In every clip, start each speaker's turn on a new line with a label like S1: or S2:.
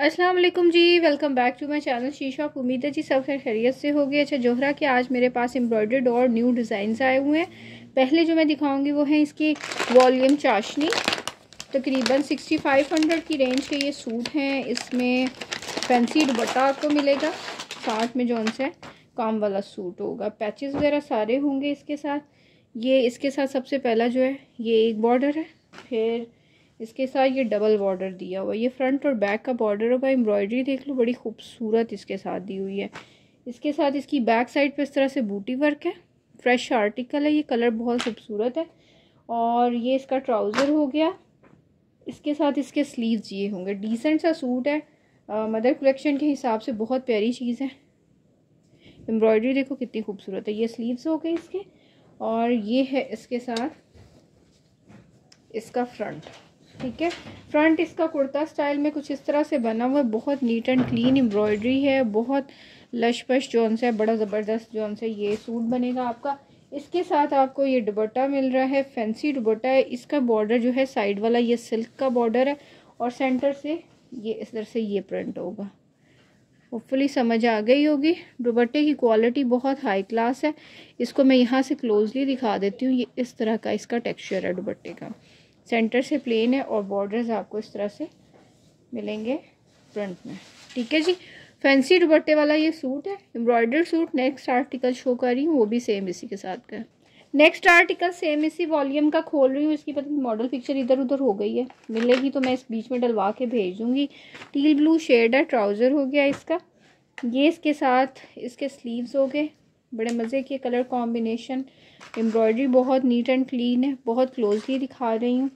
S1: अस्सलाम वालेकुम जी welcome back to my channel शीशा उम्मीद है जी सब खैर खैरियत से होगी अच्छा जोहरा के आज मेरे पास एम्ब्रॉयडर्ड और न्यू डिज़ाइन आए हुए हैं। पहले जो मैं दिखाऊँगी वो है इसकी वॉल्यूम चाशनी। तकरीबन सिक्सटी फाइव हंड्रेड की रेंज के ये सूट हैं। इसमें फैंसी दुपट्टा आपको मिलेगा। साथ में जो से काम वाला सूट होगा। पैचेस वगैरह सारे होंगे इसके साथ। ये इसके साथ सबसे पहला जो है, ये एक बॉर्डर है। फिर इसके साथ ये डबल बॉर्डर दिया हुआ ये फ्रंट और बैक का बॉर्डर होगा एम्ब्रॉयडरी देख लो, बड़ी खूबसूरत इसके साथ दी हुई है। इसके साथ इसकी बैक साइड पे इस तरह से बूटी वर्क है। फ्रेश आर्टिकल है। ये कलर बहुत खूबसूरत है। और ये इसका ट्राउज़र हो गया। इसके साथ इसके स्लीव्स ये होंगे। डिसेंट सा सूट है। मदर कलेक्शन के हिसाब से बहुत प्यारी चीज़ है। एम्ब्रॉयडरी देखो कितनी खूबसूरत है। ये स्लीव्स हो गए इसके। और ये है इसके साथ इसका फ्रंट ठीक है? फ्रंट इसका कुर्ता स्टाइल में कुछ इस तरह से बना हुआ है। बहुत नीट एंड क्लीन एम्ब्रॉयडरी है। बहुत लशपश जोन से बड़ा ज़बरदस्त जोन से ये सूट बनेगा आपका। इसके साथ आपको ये दुबट्टा मिल रहा है। फैंसी दुबट्टा है। इसका बॉर्डर जो है साइड वाला, ये सिल्क का बॉर्डर है और सेंटर से ये इस तरह से ये प्रिंट होगा। होपफुली समझ आ गई होगी। दुबट्टे की क्वालिटी बहुत हाई क्लास है। इसको मैं यहाँ से क्लोजली दिखा देती हूँ। ये इस तरह का इसका टेक्सचर है दुपट्टे का। सेंटर से प्लेन है और बॉर्डर्स आपको इस तरह से मिलेंगे फ्रंट में। ठीक है जी? फैंसी दुपट्टे वाला ये सूट है embroidered suit next article show कर रही हूँ, वो भी सेम इसी के साथ का नेक्स्ट आर्टिकल सेम इसी वॉल्यूम का खोल रही हूँ, इसकी पता मॉडल पिक्चर इधर उधर हो गई है। मिलेगी तो मैं इस बीच में डलवा के भेज दूँगी टील ब्लू शेड है ट्राउज़र हो गया इसका। ये इसके साथ इसके स्लीव्स हो गए। बड़े मज़े के कलर कॉम्बिनेशन एम्ब्रॉयडरी बहुत नीट एंड क्लीन है, बहुत क्लोजली दिखा रही हूँ।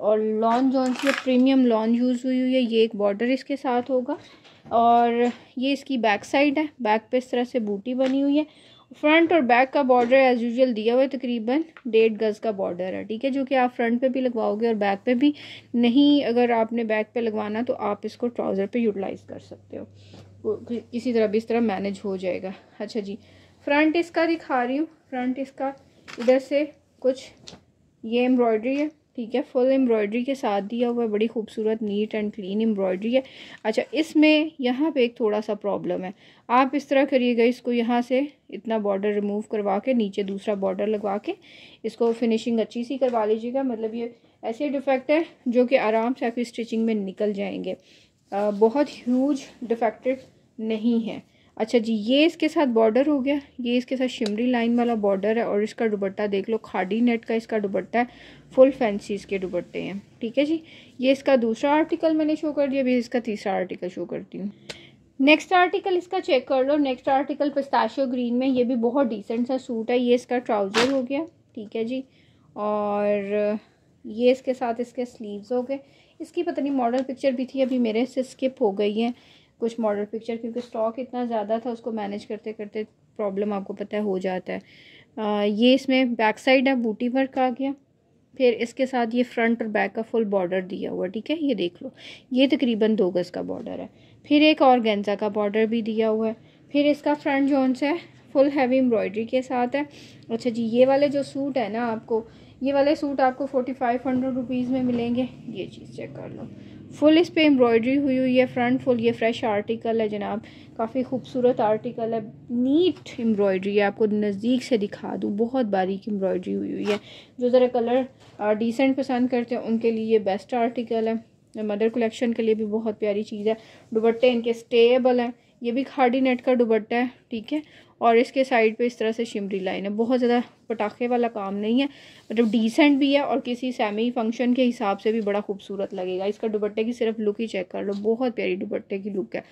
S1: और लॉन जॉन सी प्रीमियम लॉन यूज़ हुई हुई है, ये एक बॉर्डर इसके साथ होगा। और ये इसकी बैक साइड है, बैक पे इस तरह से बूटी बनी हुई है। फ्रंट और बैक का बॉर्डर एज़ यूजल दिया हुआ है, तकरीबन डेढ़ गज़ का बॉर्डर है, ठीक है, जो कि आप फ्रंट पे भी लगवाओगे और बैक पे भी। नहीं, अगर आपने बैक पे लगवाना तो आप इसको ट्राउज़र पे यूटिलाइज़ कर सकते हो। किसी तरह भी इस तरह मैनेज हो जाएगा। अच्छा जी, फ्रंट इसका दिखा रही हूँ, फ्रंट इसका इधर से कुछ, ये एम्ब्रॉयडरी है। ठीक है फुल एम्ब्रॉयडरी के साथ दिया हुआ है बड़ी खूबसूरत नीट एंड क्लीन एम्ब्रॉयडरी है। अच्छा इसमें यहाँ पे एक थोड़ा सा प्रॉब्लम है। आप इस तरह करिएगा इसको यहाँ से इतना बॉर्डर रिमूव करवा के नीचे दूसरा बॉर्डर लगवा के इसको फिनिशिंग अच्छी सी करवा लीजिएगा। मतलब ये ऐसे डिफेक्ट है जो कि आराम से आपकी स्टिचिंग में निकल जाएँगे। आ, बहुत ह्यूज डिफेक्टेड नहीं है। अच्छा जी, ये इसके साथ बॉर्डर हो गया? ये इसके साथ शिमरी लाइन वाला बॉर्डर है और इसका दुपट्टा देख लो खाड़ी नेट का इसका दुपट्टा है फुल फैंसी इसके दुपट्टे हैं। ठीक है जी? ये इसका दूसरा आर्टिकल मैंने शो कर दिया, अभी इसका तीसरा आर्टिकल शो करती हूँ। नेक्स्ट आर्टिकल इसका चेक कर लो। नेक्स्ट आर्टिकल पिस्ताशियो ग्रीन में, ये भी बहुत डिसेंट सा सूट है। ये इसका ट्राउज़र हो गया। ठीक है जी? और ये इसके साथ इसके स्लीव्स हो गए। इसकी पता नहीं मॉडल पिक्चर भी थी, अभी मेरे से स्किप हो गई है। कुछ मॉडल पिक्चर क्योंकि स्टॉक इतना ज़्यादा था उसको मैनेज करते करते प्रॉब्लम आपको पता है हो जाता है। आ, ये इसमें बैक साइड है बूटी वर्क आ गया। फिर इसके साथ ये फ्रंट और बैक का फुल बॉर्डर दिया हुआ ठीक है? ये देख लो। ये तकरीबन दो गज़ का बॉर्डर है। फिर एक और गेंजा का बॉर्डर भी दिया हुआ है। फिर इसका फ्रंट जोन से फुल हैवी एम्ब्रॉयडरी के साथ है। अच्छा जी ये वाले जो सूट है ना आपको ये वाले सूट आपको फोर्टी फाइव हंड्रेड रुपीज़ में मिलेंगे। ये चीज़ चेक कर लो। फुल इस पर एम्ब्रॉयडरी हुई हुई है, फ्रंट फुल, ये फ्रेश आर्टिकल है जनाब। काफ़ी खूबसूरत आर्टिकल है। नीट एम्ब्रॉयडरी है, आपको नज़दीक से दिखा दूँ, बहुत बारीक एम्ब्रॉयडरी हुई हुई है। जो ज़रा कलर डिसेंट पसंद करते हैं, उनके लिए ये बेस्ट आर्टिकल है। मदर कलेक्शन के लिए भी बहुत प्यारी चीज़ है। दुबट्टे इनके स्टेबल हैं। ये भी खाड़ी नेट का दुबट्टा है, ठीक है? और इसके साइड पे इस तरह से शिमरी लाइन है। बहुत ज़्यादा पटाखे वाला काम नहीं है मतलब डिसेंट भी है और किसी सेमी फ़ंक्शन के हिसाब से भी बड़ा खूबसूरत लगेगा। इसका दुपट्टे की सिर्फ़ लुक ही चेक कर लो, बहुत प्यारी दुपट्टे की लुक है।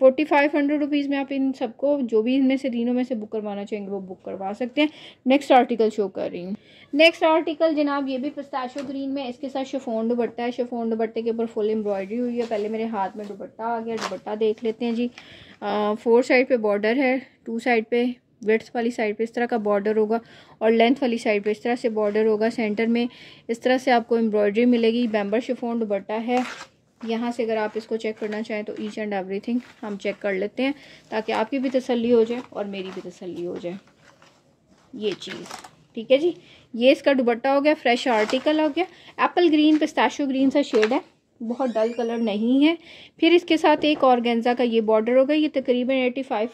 S1: फोर्टी फाइव हंड्रेड रुपीज़ में आप इन सबको, जो भी इनमें से तीनों में से बुक करवाना चाहेंगे, वो बुक करवा सकते हैं। नेक्स्ट आर्टिकल शो कर रही हूँ। नेक्स्ट आर्टिकल जनाब, ये भी पिस्ताशो ग्रीन में, इसके साथ शफोन दुपट्टा है। शफोन दुपट्टे के ऊपर फुल एम्ब्रॉयडरी हुई है। पहले मेरे हाथ में दुपट्टा आ गया, दुपट्टा देख लेते हैं जी। फोर साइड पे बॉर्डर है टू साइड पे वेट्स वाली साइड पे इस तरह का बॉर्डर होगा और लेंथ वाली साइड पे इस तरह से बॉर्डर होगा। सेंटर में इस तरह से आपको एम्ब्रॉयडरी मिलेगी। बैम्बर शिफोन दुपट्टा है। यहाँ से अगर आप इसको चेक करना चाहें तो ईच एंड एवरीथिंग हम चेक कर लेते हैं ताकि आपकी भी तसल्ली हो जाए और मेरी भी तसल्ली हो जाए। ये चीज़, ठीक है जी? ये इसका दुपट्टा हो गया फ्रेश आर्टिकल हो गया। एप्पल ग्रीन पिस्ताशो ग्रीन सा शेड है। बहुत डल कलर नहीं है। फिर इसके साथ एक ऑर्गेन्जा का ये बॉर्डर होगा ये तकरीबन एटी फाइव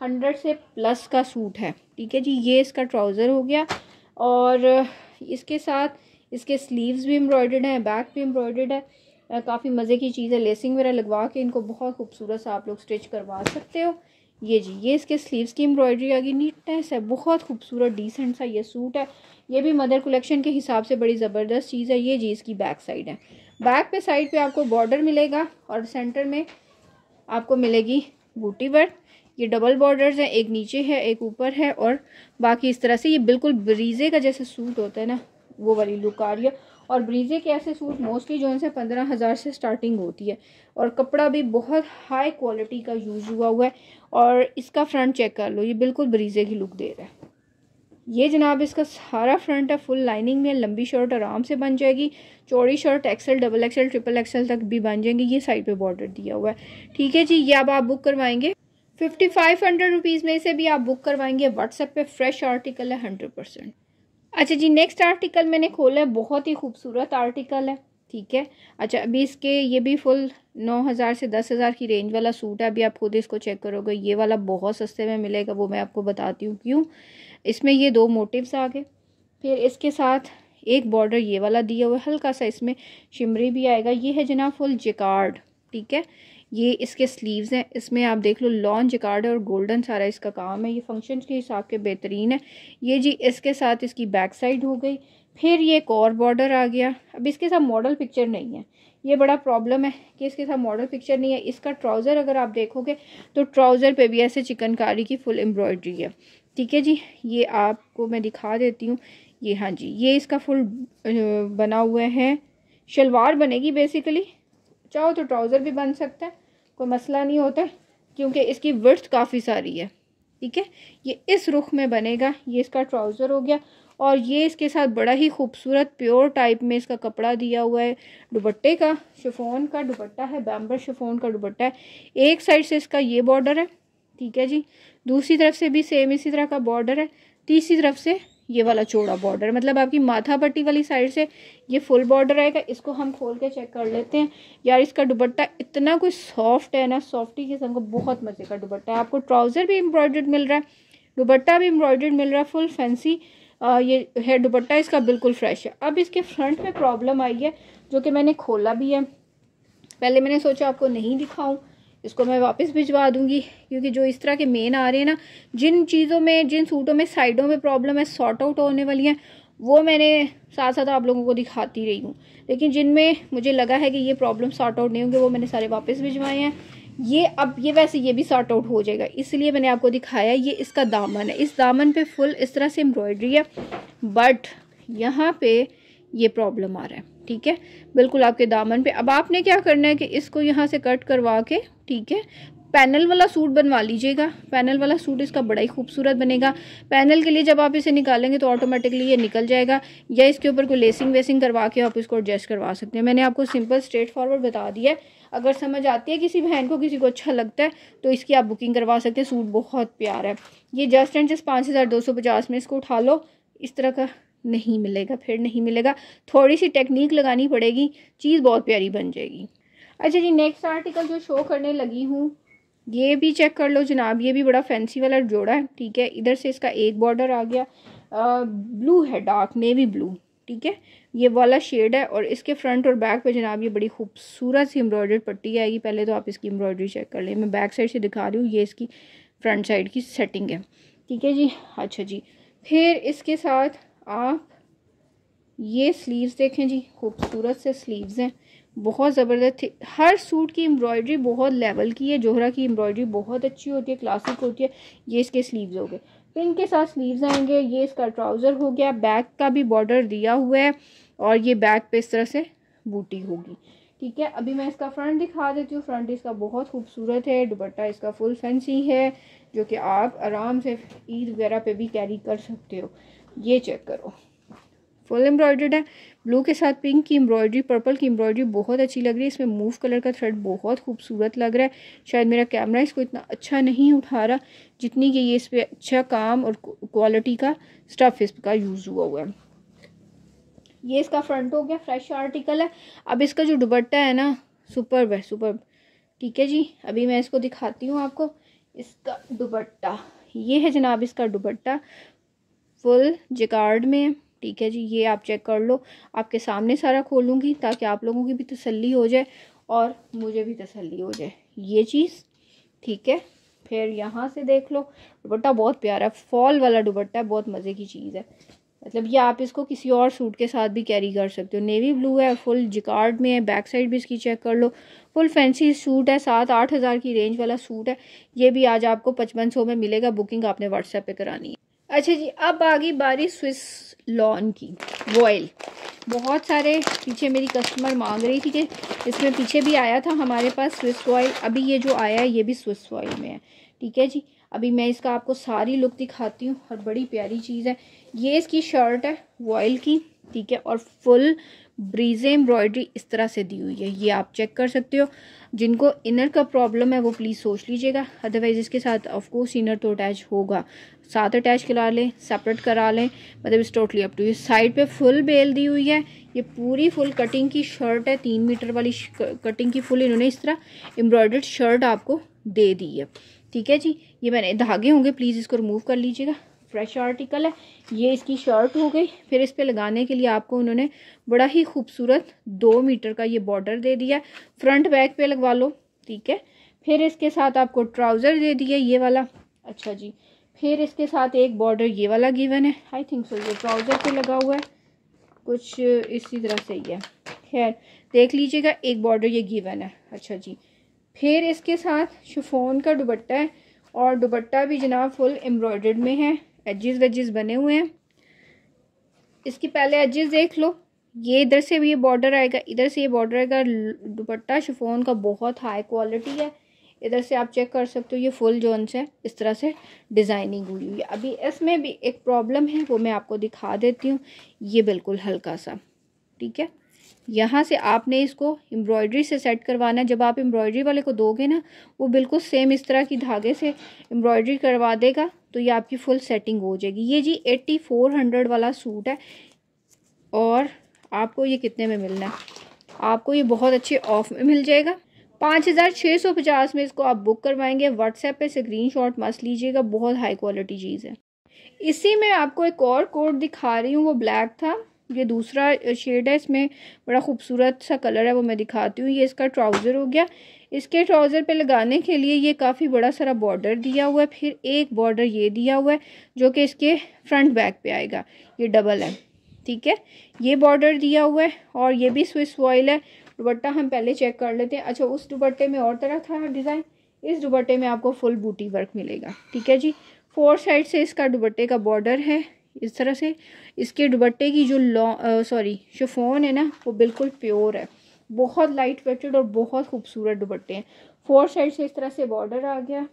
S1: हंड्रेड से प्लस का सूट है, ठीक है जी? ये इसका ट्राउज़र हो गया और इसके साथ इसके स्लीव्स भी एम्ब्रॉयडर्ड हैं बैक भी एम्ब्रॉयडर्ड है। काफ़ी मज़े की चीज़ है लेसिंग वगैरह लगवा के इनको बहुत खूबसूरत सा आप लोग स्टिच करवा सकते हो। ये जी, ये इसके स्लीव्स की एम्ब्रॉयडरी आ गई नीटनेस है, बहुत खूबसूरत डिसेंट सा ये सूट है। ये भी मदर कलेक्शन के हिसाब से बड़ी ज़बरदस्त चीज़ है, ये जी इसकी बैक साइड है। बैक पे साइड पे आपको बॉर्डर मिलेगा और सेंटर में आपको मिलेगी बूटी वर्क ये डबल बॉर्डर्स हैं, एक नीचे है, एक ऊपर है और बाकी इस तरह से ये बिल्कुल ब्रीजे का जैसे सूट होता है ना, वो वाली लुक आ रही है। और ब्रीजे के ऐसे सूट मोस्टली जो उनसे पंद्रह हज़ार से स्टार्टिंग होती है। और कपड़ा भी बहुत हाई क्वालिटी का यूज़ हुआ हुआ है और इसका फ्रंट चेक कर लो, ये बिल्कुल ब्रीजे की लुक दे रहा है। ये जनाब इसका सारा फ्रंट है फुल लाइनिंग में लंबी शर्ट आराम से बन जाएगी। चौड़ी shirt XL double XL triple XL तक भी बन जाएँगे। ये साइड पे बॉर्डर दिया हुआ है। ठीक है जी, ये अब आप बुक करवाएँगे। फिफ्टी फाइव हंड्रेड रुपीज़ में से भी आप बुक करवाएँगे। व्हाट्सएप पे फ्रेश आर्टिकल है हंड्रेड परसेंट अच्छा जी नेक्स्ट आर्टिकल मैंने खोला है, बहुत ही खूबसूरत आर्टिकल है, ठीक है? अच्छा अभी इसके ये भी फुल नौ हज़ार से दस हज़ार की रेंज वाला सूट है, अभी आप खुद इसको चेक करोगे, ये वाला बहुत सस्ते में मिलेगा, वो मैं आपको बताती हूँ क्यों। इसमें ये दो मोटिव्स आ गए, फिर इसके साथ एक बॉर्डर ये वाला दिया हुआ है, हल्का सा इसमें शिमरी भी आएगा, ये है जना फुल जिकार्ड ठीक है? ये इसके स्लीव्स हैं। इसमें आप देख लो लॉन जिकार्ड और गोल्डन सारा इसका काम है। ये फ़ंक्शन के हिसाब के बेहतरीन है। ये जी, इसके साथ इसकी बैक साइड हो गई। फिर ये एक और बॉर्डर आ गया। अब इसके साथ मॉडल पिक्चर नहीं है। ये बड़ा प्रॉब्लम है कि इसके साथ मॉडल पिक्चर नहीं है। इसका ट्राउज़र अगर आप देखोगे तो ट्राउज़र पे भी ऐसे चिकनकारी की फुल एम्ब्रॉयड्री है। ठीक है जी? ये आपको मैं दिखा देती हूँ। ये हाँ जी, ये इसका फुल बना हुआ है। शलवार बनेगी बेसिकली चाहो तो ट्राउज़र भी बन सकता है। कोई मसला नहीं होता, क्योंकि इसकी वर्थ काफ़ी सारी है। ठीक है? ये इस रुख में बनेगा, ये इसका ट्राउज़र हो गया और ये इसके साथ बड़ा ही खूबसूरत प्योर टाइप में इसका कपड़ा दिया हुआ है। दुपट्टे का शिफोन का दुपट्टा है बैम्बर शिफोन का दुपट्टा है। एक साइड से इसका ये बॉर्डर है, ठीक है जी? दूसरी तरफ़ से भी सेम इसी तरह का बॉर्डर है, तीसरी तरफ़ से ये वाला चौड़ा बॉर्डर मतलब आपकी माथा पट्टी वाली साइड से ये फुल बॉर्डर आएगा इसको हम खोल के चेक कर लेते हैं। यार, इसका दुपट्टा इतना कोई सॉफ्ट है ना सॉफ्टी का बहुत मज़े का दुपट्टा है। आपको ट्राउज़र भी एम्ब्रॉयडर्ड मिल रहा है, दुपट्टा भी एम्ब्रॉयडर्ड मिल रहा है फुल फैंसी ये है दुपट्टा। इसका बिल्कुल फ्रेश है। अब इसके फ्रंट में प्रॉब्लम आई है, जो कि मैंने खोला भी है। पहले मैंने सोचा आपको नहीं दिखाऊँ इसको मैं वापस भिजवा दूँगी, क्योंकि जो इस तरह के मेन आ रहे हैं ना, जिन चीज़ों में, जिन सूटों में, साइडों में प्रॉब्लम है सॉर्ट आउट होने वाली हैं, वो मैंने साथ साथ आप लोगों को दिखाती रही हूँ। लेकिन जिनमें मुझे लगा है कि ये प्रॉब्लम सॉर्ट आउट नहीं होंगे, वो मैंने सारे वापस भिजवाए हैं। ये अब, ये वैसे ये भी सॉर्ट आउट हो जाएगा, इसलिए मैंने आपको दिखाया, ये इसका दामन है। इस दामन पे फुल इस तरह से एम्ब्रॉयडरी है बट यहाँ पे ये प्रॉब्लम आ रहा है, ठीक है? बिल्कुल आपके दामन पे। अब आपने क्या करना है कि इसको यहाँ से कट करवा के, ठीक है? पैनल वाला सूट बनवा लीजिएगा। पैनल वाला सूट इसका बड़ा ही खूबसूरत बनेगा। पैनल के लिए जब आप इसे निकालेंगे तो ऑटोमेटिकली ये निकल जाएगा। या इसके ऊपर कोई लेसिंग वेसिंग करवा के आप इसको एडजस्ट करवा सकते हैं। मैंने आपको सिंपल स्ट्रेट फॉरवर्ड बता दिया है। अगर समझ आती है किसी बहन को, किसी को अच्छा लगता है तो इसकी आप बुकिंग करवा सकते हैं। सूट बहुत प्यार है। ये जस्ट एंड जस्ट पाँच हज़ार दो सौ पचास में इसको उठा लो। इस तरह का नहीं मिलेगा फिर नहीं मिलेगा। थोड़ी सी टेक्निक लगानी पड़ेगी चीज़ बहुत प्यारी बन जाएगी। अच्छा जी नेक्स्ट आर्टिकल जो शो करने लगी हूँ ये भी चेक कर लो जनाब ये भी बड़ा फैंसी वाला जोड़ा है ठीक है? इधर से इसका एक बॉर्डर आ गया। आ, ब्लू है डार्क नेवी ब्लू ठीक है? ये वाला शेड है और इसके फ्रंट और बैक पे जनाब ये बड़ी खूबसूरत सी एम्ब्रॉयडर्ड पट्टी आएगी। पहले तो आप इसकी एम्ब्रॉयडरी चेक कर लें। मैं बैक साइड से दिखा रही हूँ ये इसकी फ्रंट साइड की सेटिंग है ठीक है जी? अच्छा जी फिर इसके साथ आप ये स्लीव्स देखें जी, खूबसूरत से स्लीव्स हैं। बहुत ज़बरदस्त हर सूट की एम्ब्रॉयडरी बहुत लेवल की है। जोहरा की एम्ब्रॉयडरी बहुत अच्छी होती है क्लासिक होती है। ये इसके स्लीव्स हो गए। पिन के साथ स्लीव्स आएँगे। ये इसका ट्राउज़र हो गया। बैक का भी बॉर्डर दिया हुआ है और ये बैक पे इस तरह से बूटी होगी। ठीक है? अभी मैं इसका फ्रंट दिखा देती हूँ। फ्रंट इसका बहुत खूबसूरत है। दुपट्टा इसका फुल फैंसी है, जो कि आप आराम से ईद वगैरह पे भी कैरी कर सकते हो। ये चेक करो। फुल एम्ब्रॉयडर्ड है। ब्लू के साथ पिंक की एम्ब्रॉयडरी पर्पल की एम्ब्रॉयडरी बहुत अच्छी लग रही है। इसमें मूव कलर का थ्रेड बहुत खूबसूरत लग रहा है। शायद मेरा कैमरा इसको इतना अच्छा नहीं उठा रहा, जितनी कि ये इस पर अच्छा काम और क्वालिटी का स्टफ़ इसका यूज़ हुआ हुआ है। ये इसका फ्रंट हो गया फ्रेश आर्टिकल है। अब इसका जो दुबट्टा है ना सुपर है सुपर ठीक है जी, अभी मैं इसको दिखाती हूँ आपको। इसका दुबट्टा ये है जनाब इसका दुपट्टा। फुल जिकार्ड में, ठीक है जी, ये आप चेक कर लो। आपके सामने सारा खोलूँगी ताकि आप लोगों की भी तसल्ली हो जाए और मुझे भी तसल्ली हो जाए। ये चीज़, ठीक है, फिर यहाँ से देख लो। दुपट्टा बहुत प्यारा है, फॉल वाला दुपट्टा है, बहुत मज़े की चीज़ है। मतलब ये आप इसको किसी और सूट के साथ भी कैरी कर सकते हो। नेवी ब्लू है फुल जिकार्ड में है बैक साइड भी इसकी चेक कर लो। फुल फैंसी सूट है सात आठ हज़ार की रेंज वाला सूट है। ये भी आज आपको पचपन सौ में मिलेगा बुकिंग आपने व्हाट्सएप पे करानी है। अच्छा जी, अब आ गई बारी स्विस लॉन की वॉयल बहुत सारे पीछे मेरी कस्टमर मांग रही थी कि इसमें पीछे भी आया था हमारे पास स्विस ऑयल अभी ये जो आया है, ये भी स्विस ऑयल में है। ठीक है जी, अभी मैं इसका आपको सारी लुक दिखाती हूँ, और बड़ी प्यारी चीज़ है। ये इसकी शर्ट है वॉयल की, ठीक है, और फुल ब्रीजे एम्ब्रॉयडरी इस तरह से दी हुई है, ये आप चेक कर सकते हो। जिनको इनर का प्रॉब्लम है, वो प्लीज़ सोच लीजिएगा। अदरवाइज़ इसके साथ ऑफकोर्स इनर तो अटैच होगा। साथ अटैच करा लें सेपरेट करा लें। मतलब इस totally up to you side पे फुल बेल दी हुई है। ये पूरी फुल कटिंग की शर्ट है। तीन मीटर वाली कटिंग की फुल इन्होंने इस तरह एम्ब्रॉयडर्ड शर्ट आपको दे दी है। ठीक है जी? ये मैंने धागे होंगे प्लीज़ इसको रिमूव कर लीजिएगा। फ्रेश आर्टिकल है। ये इसकी शर्ट हो गई। फिर इस पर लगाने के लिए आपको उन्होंने बड़ा ही खूबसूरत दो मीटर का ये बॉर्डर दे दिया फ्रंट बैक पे लगवा लो, ठीक है? फिर इसके साथ आपको ट्राउज़र दे दिया ये वाला। अच्छा जी। फिर इसके साथ एक बॉर्डर ये वाला गिवन है। आई थिंक सो ये ट्राउज़र पे लगा हुआ है। कुछ इसी तरह से ही है। खैर, देख लीजिएगा, एक बॉर्डर ये गिवन है। अच्छा जी। फिर इसके साथ शिफोन का दुबट्टा है और दुबट्टा भी जनाब फुल एम्ब्रॉयड में है। एजेस वेजेस बने हुए हैं। इसकी पहले एजेस देख लो। ये इधर से भी ये बॉर्डर आएगा, इधर से ये बॉर्डर आएगा। दुपट्टा शिफोन का बहुत हाई क्वालिटी है। इधर से आप चेक कर सकते हो, ये फुल जोन से इस तरह से डिज़ाइनिंग हुई हुई है। अभी इसमें भी एक प्रॉब्लम है, वो मैं आपको दिखा देती हूँ। ये बिल्कुल हल्का सा, ठीक है? यहाँ से आपने इसको एम्ब्रॉयडरी से सेट करवाना है। जब आप एम्ब्रॉयडरी वाले को दोगे ना, वो बिल्कुल सेम इस तरह की धागे से एम्ब्रॉयडरी करवा देगा। तो ये आपकी फुल सेटिंग हो जाएगी। ये जी एट्टी फोर हंड्रेड वाला सूट है और आपको ये कितने में मिलना है? आपको ये बहुत अच्छे ऑफ़ में मिल जाएगा। पाँच हज़ार छः सौ पचास में इसको आप बुक करवाएँगे। व्हाट्सएप पे स्क्रीन शॉट मस्त लीजिएगा, बहुत हाई क्वालिटी चीज़ है। इसी में आपको एक और कोट दिखा रही हूँ, वो ब्लैक था। ये दूसरा शेड है, इसमें बड़ा खूबसूरत सा कलर है, वो मैं दिखाती हूँ। ये इसका ट्राउज़र हो गया। इसके ट्राउज़र पे लगाने के लिए ये काफ़ी बड़ा सारा बॉर्डर दिया हुआ है। फिर एक बॉर्डर ये दिया हुआ है, जो कि इसके फ्रंट बैक पे आएगा। ये डबल है, ठीक है? ये बॉर्डर दिया हुआ है और ये भी स्विस वॉयल है। दुपट्टा हम पहले चेक कर लेते हैं। अच्छा उस दुपट्टे में और तरह था डिज़ाइन? इस दुपट्टे में आपको फुल बूटी वर्क मिलेगा, ठीक है जी? फोर साइड से इसका दुपट्टे का बॉर्डर है, इस तरह से। इसके दुपट्टे की जो लॉ सॉरी शिफोन है ना, वो बिल्कुल प्योर है। बहुत लाइट वेटेड और बहुत खूबसूरत दुपट्टे हैं। फोर साइड से इस तरह से बॉर्डर आ गया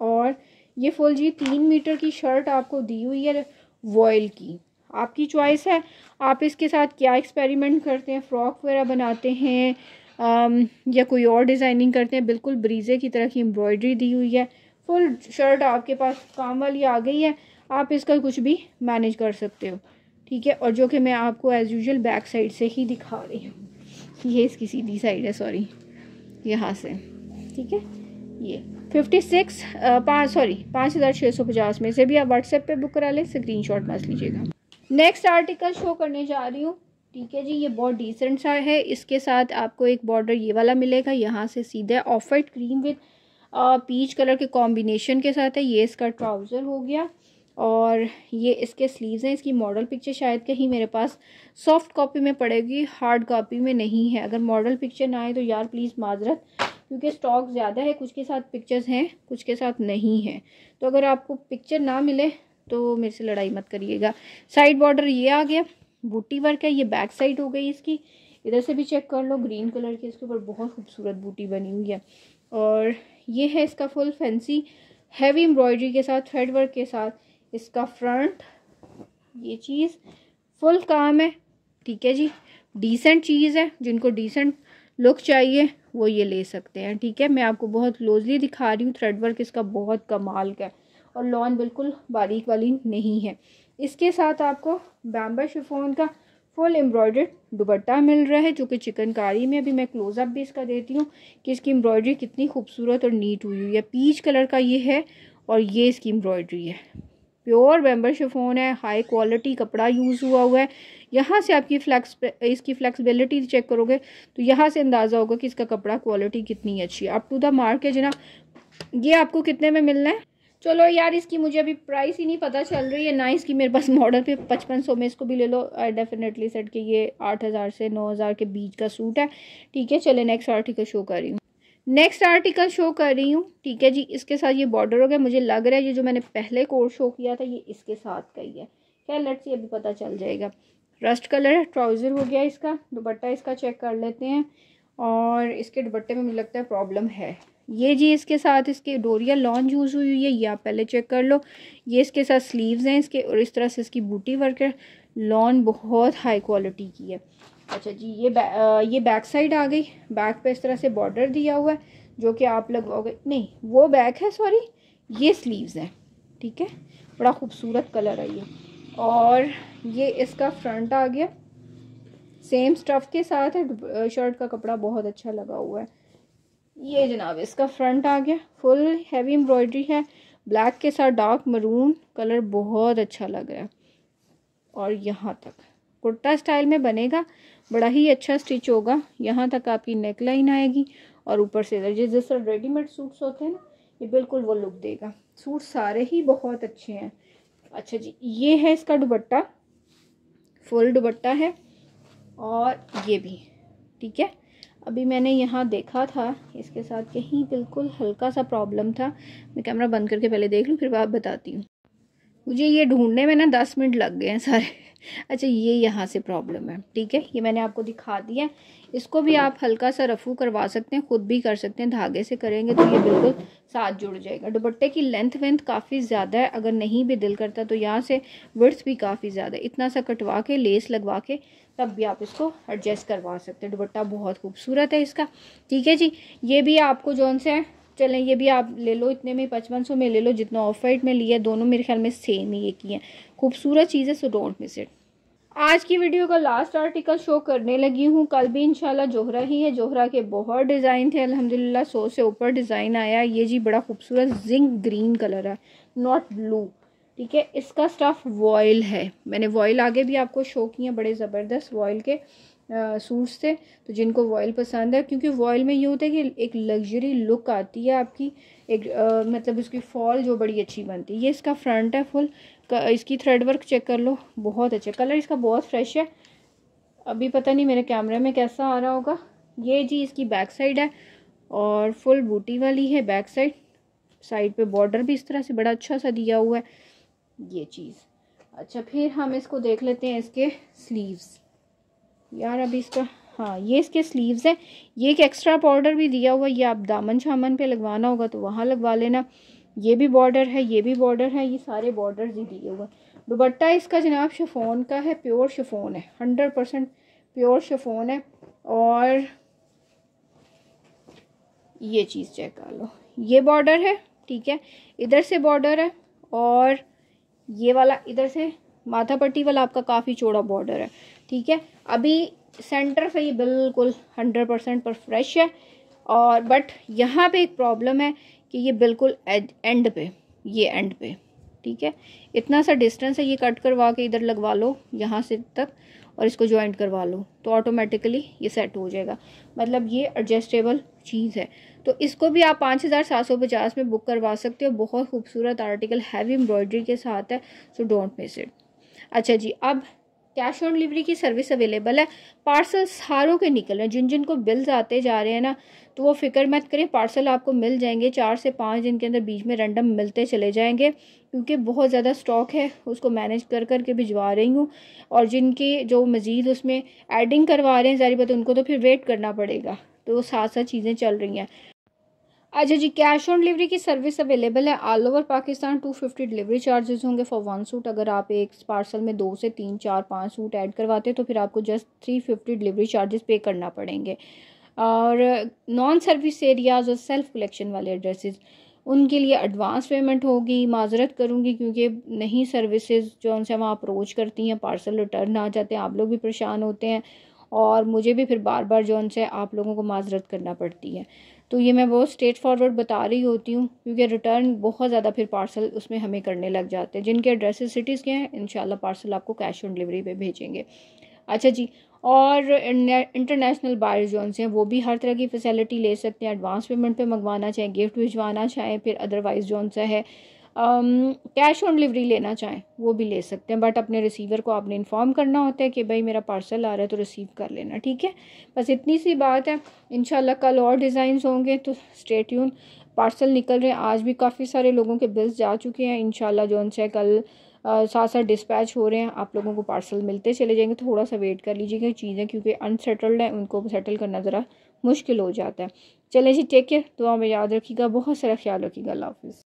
S1: और ये फुल जी तीन मीटर की शर्ट आपको दी हुई है वॉयल की। आपकी चॉइस है। आप इसके साथ क्या एक्सपेरिमेंट करते हैं? फ्रॉक वगैरह बनाते हैं आम, या कोई और डिज़ाइनिंग करते हैं? बिल्कुल ब्रीजे की तरह की एम्ब्रॉयडरी दी हुई है। फुल शर्ट आपके पास काम वाली आ गई है। आप इसका कुछ भी मैनेज कर सकते हो। ठीक है? और जो कि मैं आपको एज़ यूजल बैक साइड से ही दिखा रही हूँ। ये इसकी सीधी साइड है सॉरी यहाँ से. ठीक है? ये. फिफ्टी सिक्स पाँच सॉरी पाँच हज़ार छः सौ पचास में से भी आप व्हाट्सएप पे बुक करा लें स्क्रीन शॉट मत लीजिएगा. नेक्स्ट आर्टिकल शो करने जा रही हूँ. ठीक है जी, ये बहुत डिसेंट सा है. इसके साथ आपको एक बॉर्डर ये वाला मिलेगा. यहाँ से सीधा off white cream with peach colour के कॉम्बिनेशन के साथ है. ये इसका ट्राउज़र हो गया. और ये इसके स्लीव्स हैं, इसकी मॉडल पिक्चर शायद कहीं मेरे पास सॉफ्ट कॉपी में पड़ेगी हार्ड कॉपी में नहीं है। अगर मॉडल पिक्चर ना आए तो यार प्लीज़ माजरत, क्योंकि स्टॉक ज़्यादा है, कुछ के साथ पिक्चर्स हैं, कुछ के साथ नहीं है। तो अगर आपको पिक्चर ना मिले तो मेरे से लड़ाई मत करिएगा। साइड बॉर्डर ये आ गया बूटी वर्क है, ये बैक साइड हो गई इसकी। इधर से भी चेक कर लो ग्रीन कलर की इसके ऊपर बहुत खूबसूरत बूटी बनी हुई है। और ये है इसका फुल फैंसी हैवी एम्ब्रॉयडरी के साथ थ्रेड वर्क के साथ। इसका फ्रंट, ये चीज़, फुल काम है, ठीक है जी। डिसेंट चीज़ है, जिनको डिसेंट लुक चाहिए, वो ये ले सकते हैं, ठीक है। मैं आपको बहुत क्लोजली दिखा रही हूँ थ्रेड वर्क इसका बहुत कमाल का है, और लॉन बिल्कुल बारीक वाली नहीं है। इसके साथ आपको बैम्बा शिफोन का फुल एम्ब्रॉयडर्ड दुपट्टा मिल रहा है, जो कि चिकनकारी में अभी मैं क्लोज़अप भी इसका देती हूँ, कि इसकी एम्ब्रॉयडरी कितनी खूबसूरत और नीट हुई हुई है। पीच कलर का ये है, और ये इसकी एम्ब्रॉयडरी है। प्योर वेम्बर शिफोन है हाई क्वालिटी कपड़ा यूज़ हुआ हुआ है। यहाँ से आपकी फ्लैक्स इसकी फ्लैक्सिबिलिटी चेक करोगे तो यहाँ से अंदाज़ा होगा कि इसका कपड़ा क्वालिटी कितनी अच्छी है। अप टू द मार्क है जना। ये आपको कितने में मिलना है? चलो यार, इसकी मुझे अभी प्राइस ही नहीं पता चल रही है, ना इसकी मेरे पास मॉडल पे, पचपन सौ में इसको भी ले लो। डेफिनेटली सेट के ये आठ हज़ार से नौ हज़ार के बीच का सूट है। ठीक है, चले नेक्स्ट आर्टिकल शो कर रही हूँ। नेक्स्ट आर्टिकल शो कर रही हूँ। ठीक है जी, इसके साथ ये बॉर्डर हो गया। मुझे लग रहा है ये जो मैंने पहले कोड शो किया था, ये इसके साथ का ही है। क्या लेट्स से अभी पता चल जाएगा। रस्ट कलर है ट्राउज़र हो गया इसका। दुपट्टा इसका चेक कर लेते हैं। और इसके दुपट्टे में मुझे लगता है प्रॉब्लम है। ये जी, इसके साथ इसके डोरिया लॉन्च यूज़ हुई हुई है। ये आप पहले चेक कर लो। ये इसके साथ स्लीव्स हैं इसके। और इस तरह से इसकी बूटी वर्क है। लॉन बहुत हाई क्वालिटी की है। अच्छा जी ये बै, ये बैक साइड आ गई। बैक पे इस तरह से बॉर्डर दिया हुआ है जो कि आप लगवाओगे। नहीं वो बैक है सॉरी ये स्लीव्स हैं ठीक है? बड़ा खूबसूरत कलर है ये। और ये इसका फ्रंट आ गया। सेम स्टफ़ के साथ है शर्ट का कपड़ा बहुत अच्छा लगा हुआ है। ये जनाब इसका फ्रंट आ गया। फुल हैवी एम्ब्रॉयडरी है। ब्लैक के साथ डार्क मरून कलर बहुत अच्छा लग रहा है। और यहाँ तक। कुर्ता स्टाइल में बनेगा। बड़ा ही अच्छा स्टिच होगा। यहाँ तक आपकी नेक लाइन आएगी और ऊपर से जिस जिस तरह रेडीमेड सूट्स होते हैं ना, ये बिल्कुल वो लुक देगा। सूट सारे ही बहुत अच्छे हैं। अच्छा जी, ये है इसका दुपट्टा फुल दुपट्टा है और ये भी, ठीक है? अभी मैंने यहाँ देखा था, इसके साथ कहीं बिल्कुल हल्का सा प्रॉब्लम था। मैं कैमरा बंद करके पहले देख लूँ, फिर आप बताती हूँ। मुझे ये ढूँढने में ना दस मिनट लग गए हैं सारे। अच्छा ये यहाँ से प्रॉब्लम है, ठीक है? ये मैंने आपको दिखा दिया इसको भी आप हल्का सा रफू करवा सकते हैं, खुद भी कर सकते हैं, धागे से करेंगे तो ये बिल्कुल साथ जुड़ जाएगा। दुपट्टे की लेंथ वेंथ काफ़ी ज़्यादा है, अगर नहीं भी दिल करता तो यहाँ से वर्ड्स भी काफ़ी ज़्यादा है। इतना सा कटवा के लेस लगवा के, तब भी आप इसको एडजस्ट करवा सकते हैं। दुपट्टा बहुत खूबसूरत है इसका, ठीक है जी? ये भी आपको जौन से चलें, ये भी आप ले लो, इतने में पचपन सौ में ले लो, जितना ऑफ़ वाइट में लिया दोनों मेरे ख्याल में सेम ही एक ही है। खूबसूरत चीज़ है सो डोंट मिस इट आज की वीडियो का लास्ट आर्टिकल शो करने लगी हूँ। कल भी इंशाल्लाह जोहरा ही है। जोहरा के बहुत डिज़ाइन थे, अल्हम्दुलिल्लाह, सौ से ऊपर डिज़ाइन आया ये जी बड़ा खूबसूरत जिंक ग्रीन कलर है नॉट ब्लू ठीक है, इसका स्टफ़ वॉयल है। मैंने वॉयल आगे भी आपको शो किए बड़े ज़बरदस्त वॉयल के। सूट्स थे तो जिनको वॉयल पसंद है क्योंकि वॉयल में ये होता है कि एक लग्जरी लुक आती है आपकी एक आ, मतलब उसकी फॉल जो बड़ी अच्छी बनती है। ये इसका फ्रंट है फुल इसकी थ्रेड वर्क चेक कर लो बहुत अच्छा। कलर इसका बहुत फ्रेश है। अभी पता नहीं मेरे कैमरे में कैसा आ रहा होगा। ये जी इसकी बैक साइड है और फुल बूटी वाली है बैक साइड साइड पे बॉर्डर भी इस तरह से बड़ा अच्छा सा दिया हुआ है। ये चीज़। अच्छा फिर हम इसको देख लेते हैं इसके स्लीव्स यार अभी इसका हाँ ये इसके स्लीव्स हैं। ये एक एक्स्ट्रा बॉर्डर भी दिया हुआ ये आप दामन शामन पे लगवाना होगा तो वहाँ लगवा लेना। ये भी बॉर्डर है, ये भी बॉर्डर है, ये सारे बॉर्डर ही दिए हुए दुपट्टा इसका जनाब शिफोन का है प्योर शिफोन है हंड्रेड परसेंट प्योर शिफोन है। और ये चीज़ चेक कर लो। ये बॉर्डर है, ठीक है, इधर से बॉर्डर है और ये वाला, इधर से माथा पट्टी वाला आपका काफ़ी चौड़ा बॉर्डर है। ठीक है? अभी सेंटर से ये बिल्कुल हंड्रेड परसेंट पर फ्रेश है और बट यहाँ पे एक प्रॉब्लम है कि ये बिल्कुल एंड पे, ये एंड पे, ठीक है? इतना सा डिस्टेंस है, ये कट करवा के इधर लगवा लो, यहाँ से तक और इसको ज्वाइंट करवा लो तो ऑटोमेटिकली ये सेट हो जाएगा। मतलब ये एडजस्टेबल चीज़ है। तो इसको भी आप पाँच हज़ार सात सौ पचास में बुक करवा सकते हो, बहुत खूबसूरत आर्टिकल हैवी एम्ब्रॉयडरी के साथ है सो डोंट मिस इट अच्छा जी, अब कैश ऑन डिलीवरी की सर्विस अवेलेबल है। पार्सल सारों के निकल रहे हैं। जिन जिन को बिल्स आते जा रहे हैं ना तो वो फ़िक्र मत करें, पार्सल आपको मिल जाएँगे। चार से पाँच दिन के अंदर बीच में रैंडम मिलते चले जाएँगे, क्योंकि बहुत ज़्यादा स्टॉक है, उसको मैनेज कर कर के भिजवा रही हूँ। और जिनकी जो मज़ीद उसमें एडिंग करवा रहे हैं सारी बात उनको तो फिर वेट करना पड़ेगा। तो साथ साथ चीज़ें चल रही हैं। अच्छा जी कैश ऑन डिलीवरी की सर्विस अवेलेबल है. All over Pakistan two fifty delivery charges होंगे फॉर वन सूट अगर आप एक पार्सल में दो से तीन, चार, पाँच सूट ऐड करवाते हैं तो फिर आपको just three fifty delivery charges pay करना पड़ेंगे. और नॉन सर्विस एरियाज़ और सेल्फ कलेक्शन वाले एड्रेसेस उनके लिए एडवांस पेमेंट होगी. माजरत करूँगी क्योंकि नहीं सर्विसेज़ जो उनसे वहाँ अप्रोच करती हैं पार्सल रिटर्न आ जाते हैं आप लोग भी परेशान होते हैं और मुझे भी फिर बार बार जो उनसे आप लोगों को माजरत करना पड़ती है. तो ये मैं बहुत स्ट्रेट फॉरवर्ड बता रही होती हूँ, क्योंकि रिटर्न बहुत ज़्यादा फिर पार्सल उसमें हमें करने लग जाते हैं। जिनके एड्रेसेस सिटीज़ के हैं इन पार्सल आपको कैश ऑन डिलीवरी पर भेजेंगे। अच्छा जी, और इंटरनेशनल बायर जो हैं, वो भी हर तरह की फैसिलिटी ले सकते हैं। एडवांस पेमेंट पे मंगवाना चाहें गिफ्ट भिजवाना चाहें, फिर अदरवाइज़ जो सा है कैश ऑन डिलीवरी लेना चाहें, वो भी ले सकते हैं बट अपने रिसीवर को आपने इन्फॉर्म करना होता है कि भाई मेरा पार्सल आ रहा है तो रिसीव कर लेना, ठीक है? बस इतनी सी बात है। इन कल और डिज़ाइन होंगे तो स्टेट यून पार्सल निकल रहे हैं। आज भी काफ़ी सारे लोगों के बिल्स जा चुके हैं। इन जो उनसे कल साथ साथ डिस्पैच हो रहे हैं, आप लोगों को पार्सल मिलते चले जाएँगे। थोड़ा सा वेट कर लीजिएगा चीज़ें, क्योंकि अनसेटल्ड हैं, उनको सेटल करना ज़रा मुश्किल हो जाता है। चलें जी टेक केयर दुआ में याद रखिएगा। बहुत सारा ख्याल रखिएगा। अल्लाह हाफिज़।